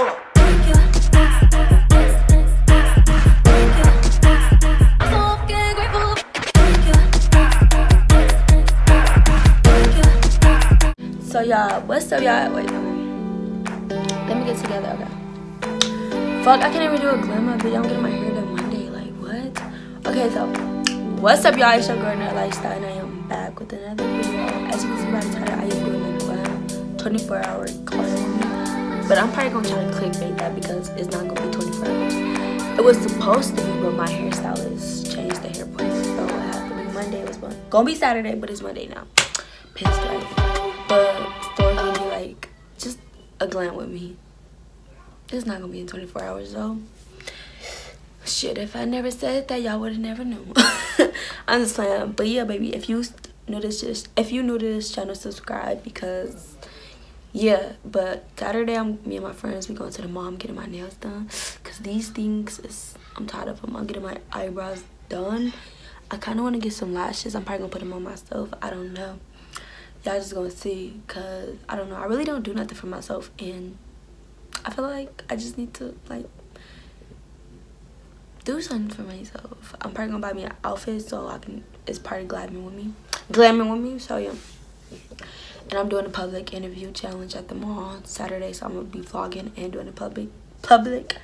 So y'all, what's up y'all? Wait, let me get together, okay. Fuck, I can't even do a glamour video. I'm getting my hair done Monday, like what? Okay, so what's up y'all? It's your girl Nerd Lifestyle and I am back with another video. As you can see by the title, I am doing a glam 24 hour color But I'm probably gonna try to clickbait that because it's not gonna be 24 hours. It was supposed to be, but my hairstylist changed the hair point. So it had to be Monday. It was gonna be Saturday, but it's Monday now. Pissed right? the story gonna be like just a glance with me. It's not gonna be in 24 hours though. Shit, if I never said that, y'all would have never known. I'm just playing. But yeah, baby, if you new this if you new to this channel, subscribe because yeah. But Saturday, I'm me and my friends we going to the mall. I'm getting my nails done because these things is I'm tired of them. I'm getting my eyebrows done. I kind of want to get some lashes. I'm probably gonna put them on myself. I don't know y'all just gonna see because i don't know i really don't do nothing for myself and i feel like i just need to like do something for myself i'm probably gonna buy me an outfit so i can it's part of glamming with me glamming with me so yeah and i'm doing a public interview challenge at the mall on saturday so i'm gonna be vlogging and doing a public public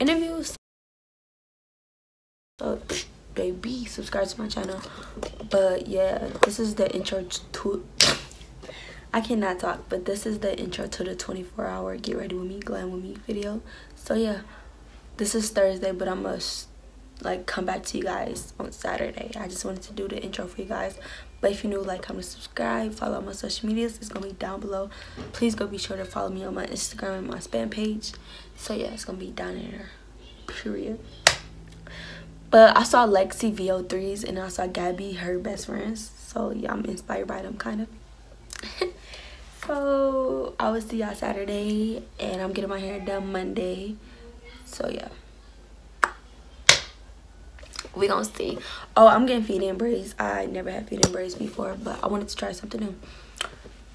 interviews so baby subscribe to my channel. But yeah this is the intro to i cannot talk but this is the intro to the 24 hour get ready with me glam with me video. So yeah this is thursday but i'm gonna like come back to you guys on saturday i just wanted to do the intro for you guys but if you're new like comment subscribe follow my social medias it's gonna be down below please go be sure to follow me on my instagram and my spam page so yeah it's gonna be down there period but I saw Lexi VO3s and I saw Gabby, her best friends. So yeah, I'm inspired by them kind of. so I will see y'all Saturday and I'm getting my hair done Monday. So yeah. We gonna see. Oh, I'm getting feed-in braids. I never had feed-in braids before, but I wanted to try something new.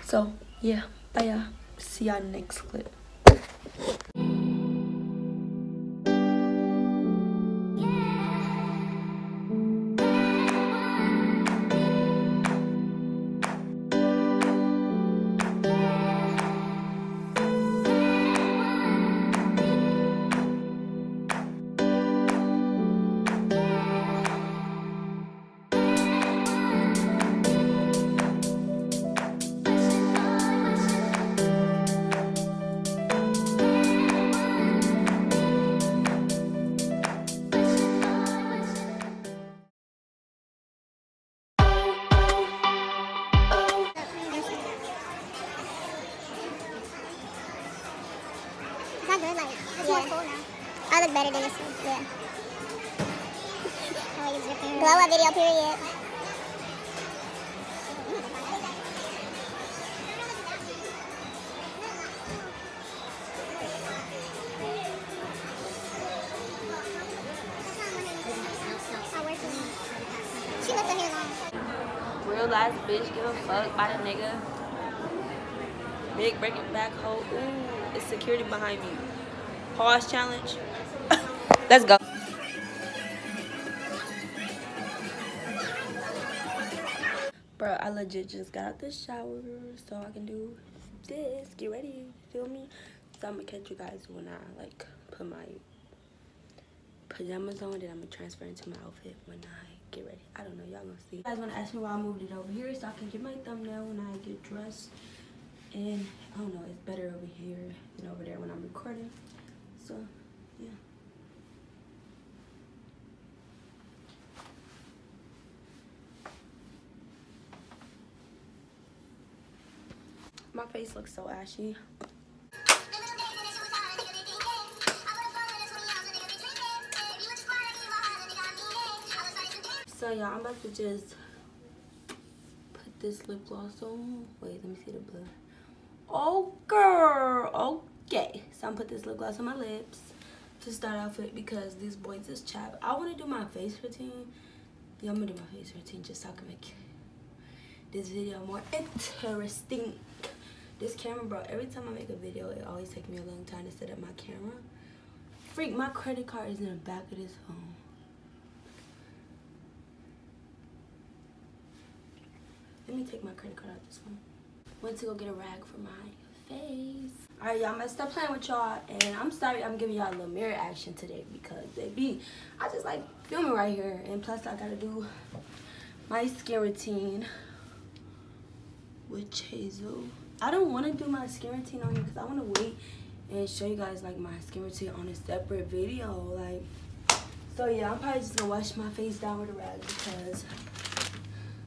So yeah, bye y'all. See y'all next clip. Not good, like, it's more full now. I look better than this one, yeah. Glow up video, period. She left her hair long. Real ass bitch give a fuck by the nigga. Big breaking back hole. Ooh, it's security behind me. Pause challenge. Let's go. Bro, I legit just got out the shower so I can do this. Get ready. Feel me? So I'm gonna catch you guys when I like put my pajamas on. Then I'm gonna transfer into my outfit when I get ready. I don't know. Y'all gonna see. You guys wanna ask me why I moved it over here so I can get my thumbnail when I get dressed. And I don't know, it's better over here than over there when I'm recording. So, yeah. My face looks so ashy. So yeah, I'm about to just put this lip gloss on. Wait, let me see the blur. Oh girl, oh, okay. So I'm put this lip gloss on my lips to start off with because these boys is chap. I want to do my face routine. Yeah, I'm gonna do my face routine just so I can make this video more interesting. This camera, bro, every time I make a video, it always takes me a long time to set up my camera. Freak, my credit card is in the back of this phone. Let me take my credit card out this one. Went to go get a rag for my face. Alright, y'all, I'm gonna stop playing with y'all. And I'm sorry I'm giving y'all a little mirror action today because, they be, I just like filming right here. And plus, I gotta do my skin routine with Hazel. I don't want to do my skin routine on here because I want to wait and show you guys like my skin routine on a separate video. Like, so yeah, I'm probably just gonna wash my face down with a rag because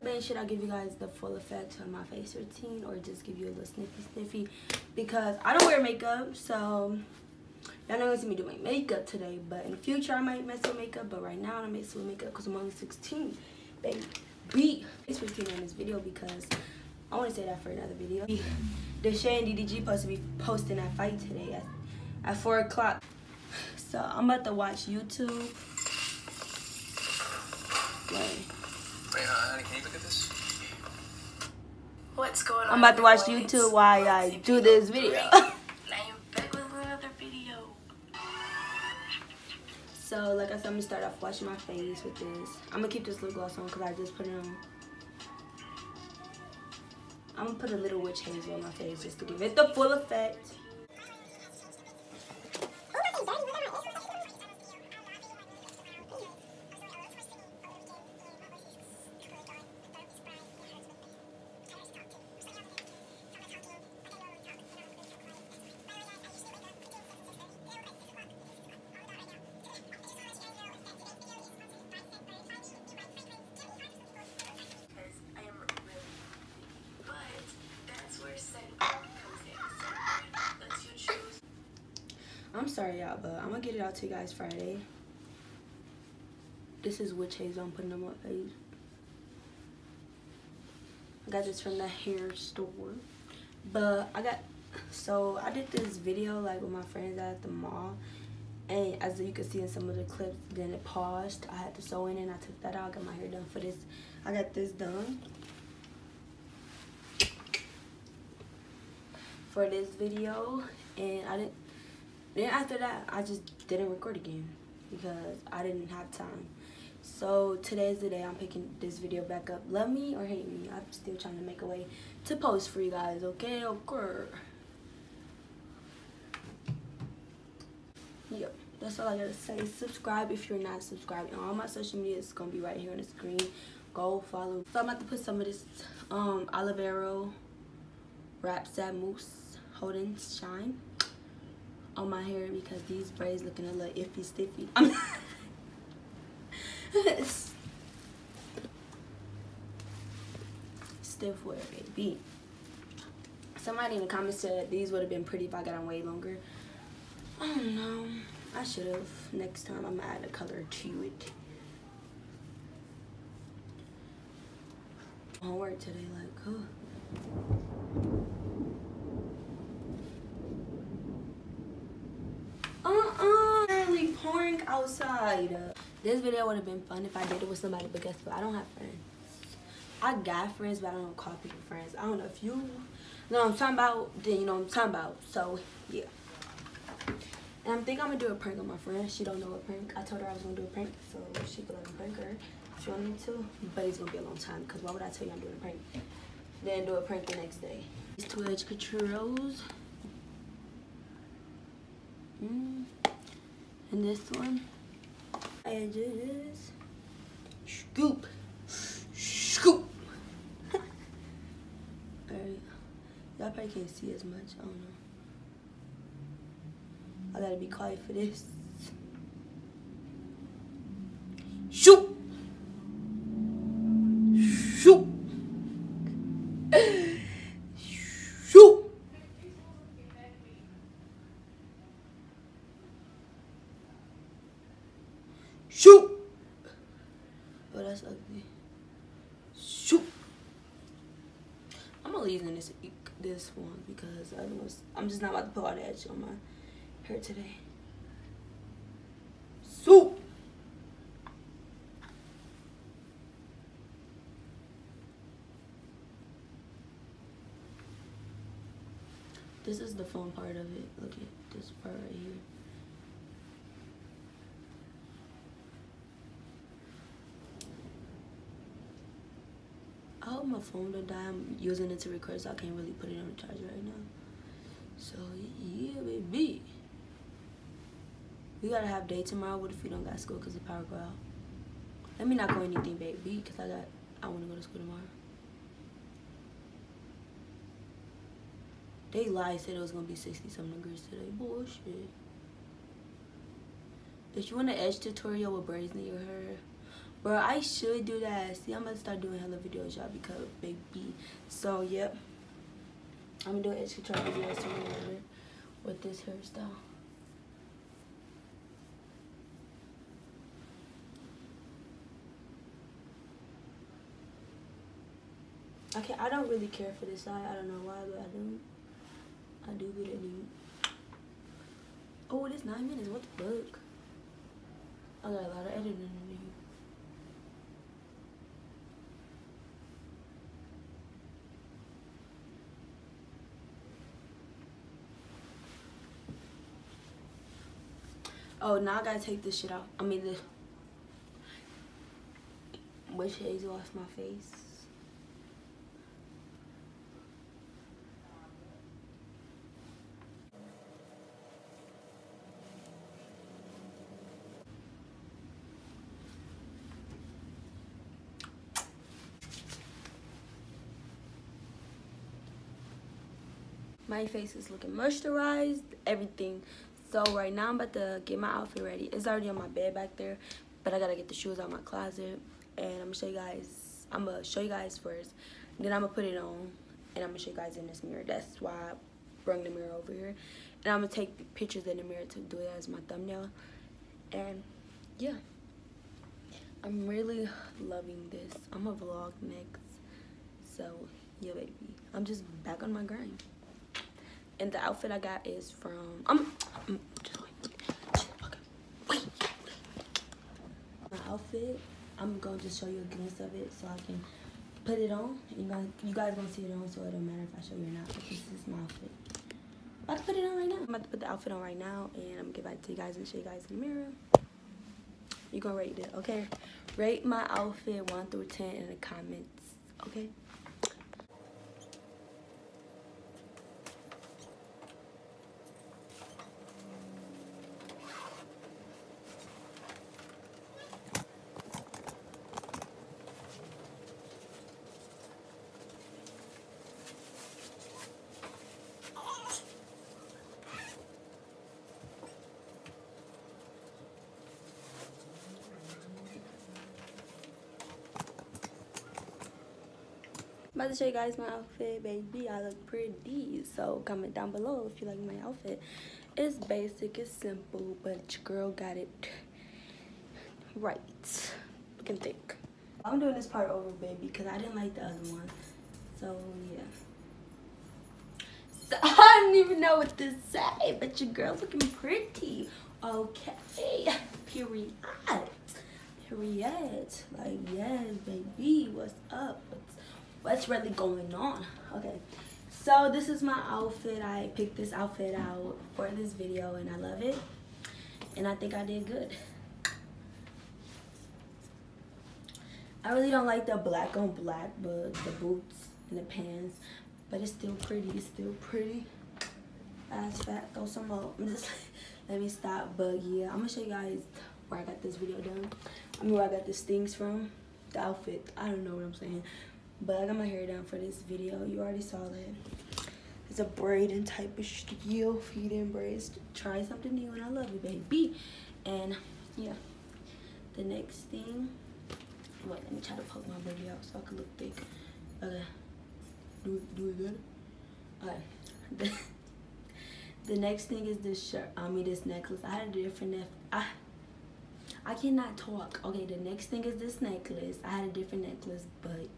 Man, should I give you guys the full effect on my face routine or just give you a little sniffy sniffy? Because I don't wear makeup, so y'all not gonna see me doing makeup today. But in the future, I might mess with makeup. But right now, I'm messing with makeup because I'm only 16. Baby, face routine on this video because I want to say that for another video. The Shay and DDG supposed to be posting that fight today at, at 4 o'clock. So I'm about to watch YouTube. Wait, What's going on? I'm about to watch everyone? YouTube It's while I do this video. and I am back with another video. So, like I said, I'm gonna start off washing my face with this. I'm gonna keep this lip gloss on because I just put it on. I'm gonna put a little witch hazel on my face just to give it the full effect. Sorry, y'all, but I'm gonna get it out to you guys Friday. This is witch hazel I'm putting on face. I got this from the hair store. But I got, so I did this video like with my friends at the mall. And as you can see in some of the clips, then it paused. I had to sew in and I took that out. got my hair done for this. I got this done. For this video. And I didn't, then after that, I just didn't record again because I didn't have time. So today's the day I'm picking this video back up. Love me or hate me, I'm still trying to make a way to post for you guys, okay? Okay. Yep, that's all I gotta say. Subscribe if you're not subscribed. And all my social media is gonna be right here on the screen. Go follow. So I'm about to put some of this um Olivero Wrap Sat Mousse Hold and Shine on my hair because these braids looking a little iffy stiffy. Stiff wear, baby. Somebody in the comments said these would have been pretty if I got them way longer. I don't know. I should have. Next time I'm gonna add a color to it. Homework today, like, huh? Outside. This video would have been fun if I did it with somebody, but guess what? I don't have friends. I got friends, but I don't call people friends. I don't know if you know what I'm talking about, then you know what I'm talking about. So, yeah. And I'm thinking I'm gonna do a prank on my friend. She don't know a prank. I told her I was gonna do a prank, so she could let prank her if she wanted me to. But it's gonna be a long time, because why would I tell you I'm doing a prank? Then do a prank the next day. These two edge controls. Mm. And this one. Edges. Scoop. Scoop. Alright. Y'all probably can't see as much. I don't know. I gotta be quiet for this. Shoot! Shoot! Shoot! Shoot! Oh, that's ugly. Shoot! I'm only using this this one because the other ones I'm just not about to put all the edge on my hair today. Soup. This is the fun part of it. Look at this part right here. I hope my phone don't die. I'm using it to record, so I can't really put it on the charger right now. So yeah, baby. We gotta have day tomorrow. What if we don't got school because the power go out? Let me not go anything, baby, because I got I want to go to school tomorrow. They lied, said it was gonna be 60 something degrees today. Bullshit. If you want an edge tutorial with braids in your hair, bro, I should do that. See, I'm gonna start doing hella videos, y'all, because baby. So, yep. I'm gonna edge tutorial videos with this hairstyle. Okay, I don't really care for this side. I don't know why, but I do. I do get it new. Oh, it is nine minutes. What the fuck? I got a lot of editing to do. Oh, now I gotta take this shit off. I mean, the witch hazel off my face. my face is looking moisturized everything so right now i'm about to get my outfit ready. It's already on my bed back there but i gotta get the shoes out my closet and i'm gonna show you guys i'm gonna show you guys first. Then i'm gonna put it on and i'm gonna show you guys in this mirror. That's why i brought the mirror over here. And i'm gonna take pictures in the mirror to do it as my thumbnail. And yeah. I'm really loving this. I'm gonna vlog next. So yeah baby. I'm just back on my grind and the outfit I got is from um just wait, okay. wait, my outfit I'm gonna just show you a glimpse of it so I can put it on. You guys you guys gonna see it on so it don't matter if I show you or not but this is my outfit. I'm about to put it on right now. I'm about to put the outfit on right now and I'm gonna get back to you guys and show you guys in the mirror. You gonna rate it okay? Rate my outfit 1 through 10 in the comments okay About to show you guys my outfit, baby. I look pretty. So comment down below if you like my outfit. It's basic, it's simple, but your girl got it right. Looking thick. I'm doing this part over, baby, because I didn't like the other one. So, yeah. So, I don't even know what to say, but your girl's looking pretty. Okay. Period. Period. Like, yes, baby. What's up? What's what's really going on? Okay. So this is my outfit. I picked this outfit out for this video and i love it. And i think i did good. I really don't like the black on black but the boots and the pants but it's still pretty. It's still pretty. As fat throw some more. Let me stop. But yeah i'm gonna show you guys where i got this video done. I mean where i got these things from. The outfit. I don't know what i'm saying but I got my hair done for this video. You already saw that. It's a braiding type of. Feed in braids. Try something new and I love you, baby. And yeah. The next thing. Wait, let me try to poke my baby out so I can look thick. Okay. Do do it good. Alright. The, the next thing is this shirt. I mean this necklace. I had a different neck. I I cannot talk. Okay, the next thing is this necklace. I had a different necklace, but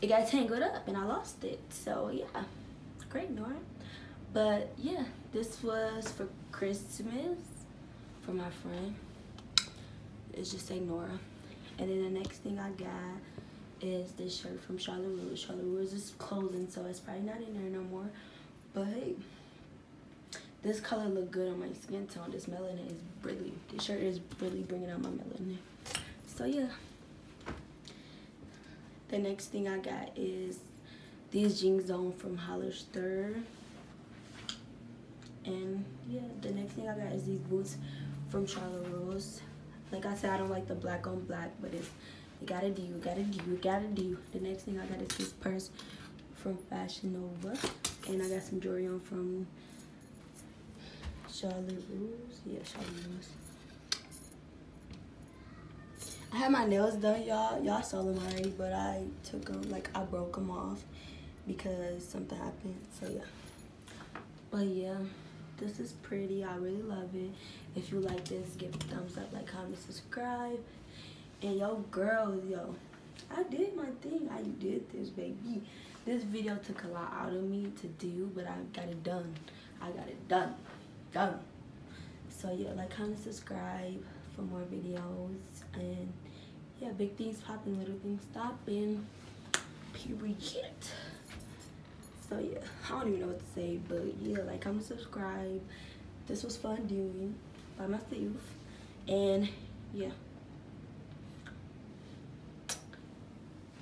it got tangled up and I lost it. So yeah, great Norra. But yeah, this was for Christmas for my friend. It's just say Norra. And then the next thing I got is this shirt from Charlotte Russe. Charlotte Russe is closing, so it's probably not in there no more. But hey, this color look good on my skin tone. This melanin is really, this shirt is really bringing out my melanin. So yeah. The next thing I got is these jeans on from Hollister. And yeah, the next thing I got is these boots from Charlotte Russe. Like I said, I don't like the black on black, but it's you gotta do, you gotta do, you gotta do. The next thing I got is this purse from Fashion Nova. And I got some jewelry on from Charlotte Russe. Yeah, Charlotte Russe. I had my nails done, y'all. Y'all saw them already, but I took them, like, I broke them off because something happened. So, yeah. But, yeah, this is pretty. I really love it. If you like this, give it a thumbs up, like, comment, subscribe. And, yo, girls, yo, I did my thing. I did this, baby. This video took a lot out of me to do, but I got it done. I got it done. Done. So, yeah, like, comment, subscribe for more videos and yeah big things popping little things stopping. Period. So yeah i don't even know what to say but yeah like comment subscribe. This was fun doing by myself. And yeah.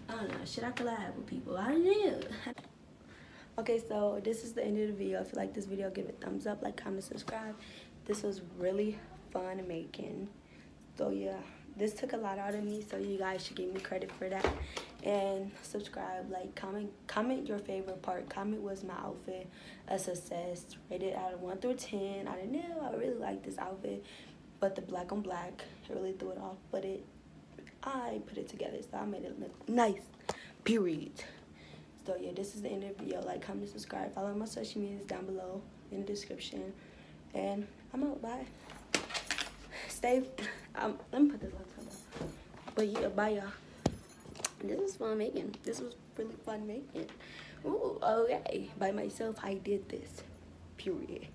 I don't know should i collab with people? I don't know. Okay so this is the end of the video. If you like this video give it a thumbs up like comment subscribe. This was really fun making. So yeah this took a lot out of me so you guys should give me credit for that. And subscribe like comment comment your favorite part. Comment was my outfit a success rated out of 1 through 10 i don't know i really like this outfit but the black on black it really threw it off but it i put it together so i made it look nice period. So yeah this is the end of the video. Like comment subscribe. Follow my social medias down below in the description. And i'm out. Bye. Stay. Um, let me put this on top. But yeah, bye y'all. This was fun making. This was really fun making. Ooh, okay. By myself, I did this. Period.